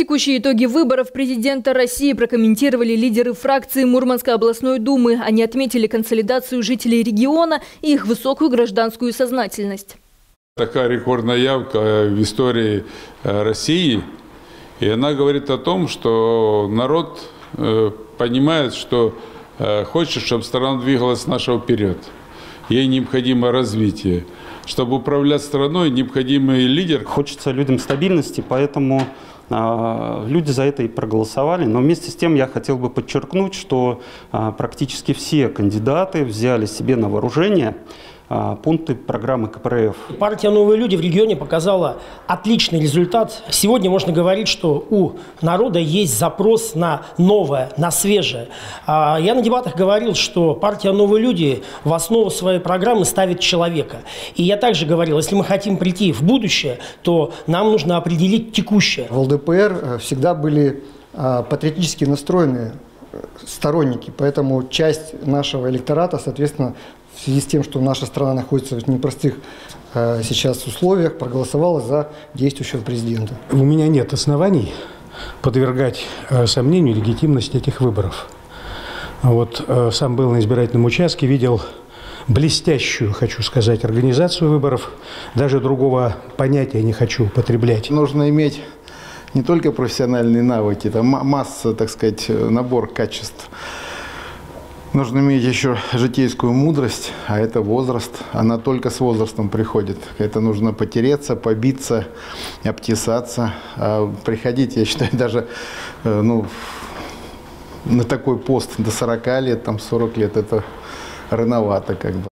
Текущие итоги выборов президента России прокомментировали лидеры фракции Мурманской областной думы. Они отметили консолидацию жителей региона и их высокую гражданскую сознательность. Такая рекордная явка в истории э, России. И она говорит о том, что народ э, понимает, что э, хочет, чтобы страна двигалась нашего вперед. Ей необходимо развитие. Чтобы управлять страной, необходимый лидер. Хочется людям стабильности, поэтому а, люди за это и проголосовали. Но вместе с тем я хотел бы подчеркнуть, что а, практически все кандидаты взяли себе на вооружение пункты программы КПРФ. Партия «Новые люди» в регионе показала отличный результат. Сегодня можно говорить, что у народа есть запрос на новое, на свежее. А, я на дебатах говорил, что партия «Новые люди» в основу своей программы ставит человека. И я также говорил, если мы хотим прийти в будущее, то нам нужно определить текущее. В ЛДПР э, всегда были а, патриотически настроенные сторонники, поэтому часть нашего электората, соответственно, в связи с тем, что наша страна находится в непростых э, сейчас условиях, проголосовала за действующего президента. У меня нет оснований подвергать э, сомнению легитимность этих выборов. Вот э, сам был на избирательном участке, видел блестящую, хочу сказать, организацию выборов. Даже другого понятия не хочу употреблять. Нужно иметь не только профессиональные навыки, это масса, так сказать, набор качеств. Нужно иметь еще житейскую мудрость, а это возраст. Она только с возрастом приходит. Это нужно потереться, побиться, обтесаться. А приходить, я считаю, даже э, ну, на такой пост до 40 лет, там 40 лет, это рановато как бы.